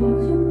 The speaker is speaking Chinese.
我。